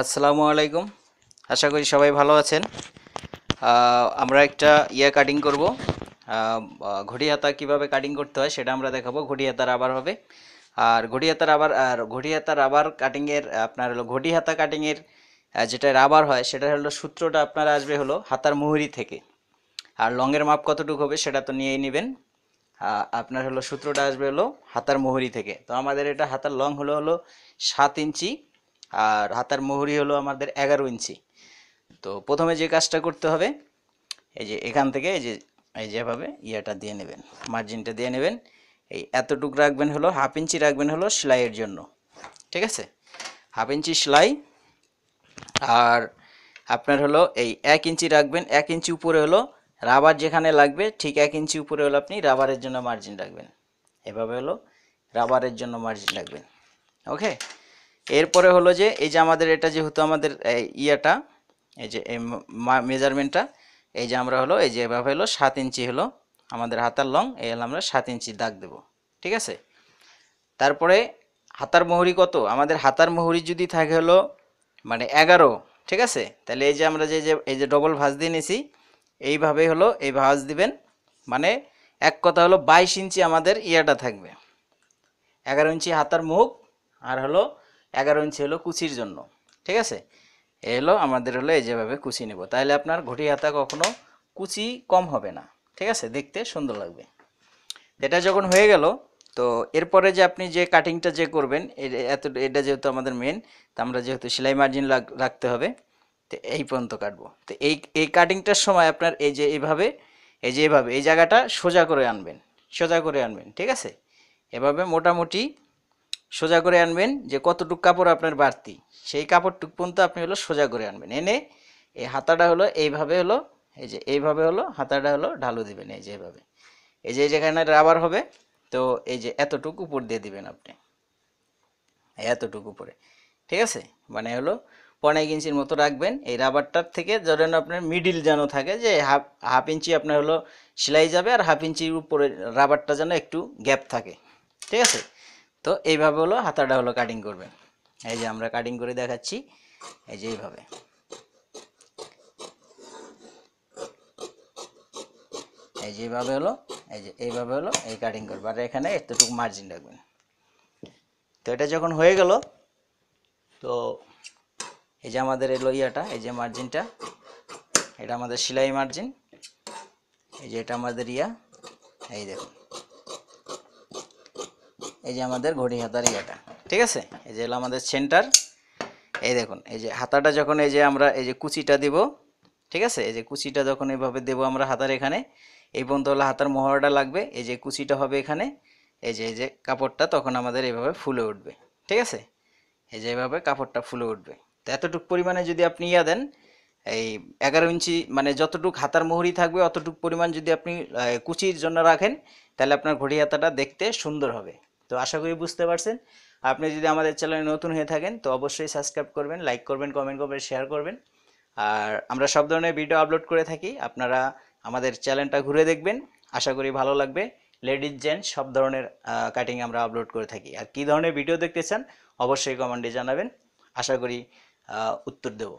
আসসালামু আলাইকুম। আশা করি সবাই ভালো আছেন। আমরা একটা ইয়া কাটিং করব। ঘড়ি হাতা কীভাবে কাটিং করতে হয় সেটা আমরা দেখাবো। ঘড়ি হাতা রাবার হবে। আর ঘড়ি হাতা রাবার আর ঘড়ি হাতা রাবার কাটিংয়ের আপনার হলো ঘড়ি হাতা কাটিংয়ের যেটা রাবার হয়, সেটা হলো সূত্রটা আপনার আসবে হলো হাতার মুহুরি থেকে। আর লংয়ের মাপ কতটুকু হবে সেটা তো নিয়েই নেবেন। আপনার হলো সূত্রটা আসবে হলো হাতার মুহুরি থেকে। তো আমাদের এটা হাতার লং হলো হলো সাত ইঞ্চি। আর হাতার মুহুরি হলো আমাদের এগারো ইঞ্চি। তো প্রথমে যে কাজটা করতে হবে, এই যে এখান থেকে এই যে, এই যেভাবে ইয়েটা দিয়ে নেবেন মার্জিনটা দিয়ে নেবেন। এই এতটুকু রাখবেন হলো হাফ ইঞ্চি রাখবেন হলো সেলাইয়ের জন্য। ঠিক আছে? হাফ ইঞ্চি সেলাই, আর আপনার হলো এই এক ইঞ্চি রাখবেন, এক ইঞ্চি উপরে হলো রাবার যেখানে লাগবে, ঠিক এক ইঞ্চি উপরে হলো আপনি রাবারের জন্য মার্জিন রাখবেন। এভাবে হলো রাবারের জন্য মার্জিন রাখবেন। ওকে এরপরে হলো যে, এই যে আমাদের এটা যেহেতু আমাদের ইয়েটা, এই যে, এই মেজারমেন্টটা এই যে আমরা হলো, এই যে এভাবে হলো সাত ইঞ্চি হলো আমাদের হাতার লং, এই হলো আমরা সাত ইঞ্চি দাগ দেব, ঠিক আছে? তারপরে হাতার মোহরি কত? আমাদের হাতার মোহরি যদি থাকে হলো মানে এগারো, ঠিক আছে? তাহলে এই যে আমরা যে এই যে ডবল ভাঁজ দিয়ে নিয়েছি এইভাবে হলো, এই ভাঁজ দিবেন মানে এক কথা হলো বাইশ ইঞ্চি আমাদের ইয়েটা থাকবে। এগারো ইঞ্চি হাতার মুখ, আর হলো এগারো ইঞ্চি হলো কুচির জন্য, ঠিক আছে? এ হলো আমাদের হলো এই যেভাবে কুচি নেব। তাহলে আপনার ঘটি হাতা কখনো কুচি কম হবে না, ঠিক আছে? দেখতে সুন্দর লাগবে। এটা যখন হয়ে গেল, তো এরপরে যে আপনি যে কাটিংটা যে করবেন এত, এটা যেহেতু আমাদের মেন তো আমরা যেহেতু সেলাই মার্জিন রাখতে হবে, তো এই পর্যন্ত কাটবো। তো এই এই কাটিংটার সময় আপনার এই যে এইভাবে এই যে এভাবে, এই জায়গাটা সোজা করে আনবেন, সোজা করে আনবেন, ঠিক আছে? এভাবে মোটামুটি সোজা করে আনবেন যে কতটুক কাপড় আপনার বাড়তি। সেই কাপড়টুক পর্যন্ত আপনি হলো সোজা করে আনবেন। এনে এই হাতাটা হলো এইভাবে হলো, এই যে এইভাবে হলো হাতাটা হলো ঢালু দিবেন এই যে এইভাবে। এই যে যেখানে রাবার হবে, তো এই যে এতটুকু উপর দিয়ে দিবেন আপনি। এতটুকু উপরে। ঠিক আছে? মানে হলো পনেরো ইঞ্চির মতো রাখবেন। এই রাবারটার থেকে ধরেন আপনার মিডিল যেন থাকে, যে হাফ হাফ ইঞ্চি আপনার হলো সেলাই যাবে আর হাফ ইঞ্চির উপরে রাবারটা যেন একটু গ্যাপ থাকে। ঠিক আছে? তো এইভাবে হলো হাতাটা হলো কাটিং করবেন এই যে আমরা কাটিং করে দেখাচ্ছি, এই যে এইভাবে। এই যে এইভাবে হলো, এই যে এইভাবে হলো এই কাটিং করবে। আর এখানে এতটুকু মার্জিন রাখবেন। তো এটা যখন হয়ে গেল, তো এই যে আমাদের এলো ইয়াটা, এই যে মার্জিনটা এটা আমাদের সেলাই মার্জিন এই যে এটা আমাদের ইয়া, এই দেখুন। এই যে আমাদের ঘড়ি হাতার ইয়াটা, ঠিক আছে? এই যে হলো আমাদের সেন্টার এই দেখুন, এই যে হাতাটা যখন এই যে আমরা এই যে কুচিটা দিব, ঠিক আছে? এই যে কুচিটা যখন এইভাবে দেব আমরা হাতার এখানে, এই পর্যন্ত হলো হাতার মোহরটা লাগবে, এই যে কুচিটা হবে এখানে, এই যে এই যে কাপড়টা তখন আমাদের এইভাবে ফুলে উঠবে, ঠিক আছে? এই যে এইভাবে কাপড়টা ফুলে উঠবে। তো এতটুকু পরিমাণে যদি আপনি ইয়া দেন, এই এগারো ইঞ্চি মানে যতটুক হাতার মোহরি থাকবে, অতটুকু পরিমাণ যদি আপনি কুচির জন্য রাখেন, তাহলে আপনার ঘড়ি হাতাটা দেখতে সুন্দর হবে। তো আশা করি বুঝতে পারছেন। আপনি যদি আমাদের চ্যানেলে নতুন হয়ে থাকেন, তো অবশ্যই সাবস্ক্রাইব করবেন, লাইক করবেন, কমেন্ট করবেন, শেয়ার করবেন। আর আমরা সব ধরনের ভিডিও আপলোড করে থাকি। আপনারা আমাদের চ্যানেলটা ঘুরে দেখবেন। আশা করি ভালো লাগবে। লেডিস জেন্টস সব ধরনের কাটিং আমরা আপলোড করে থাকি। আর কী ধরনের ভিডিও দেখতে চান, অবশ্যই কমেন্টে জানাবেন। আশা করি উত্তর দেবো।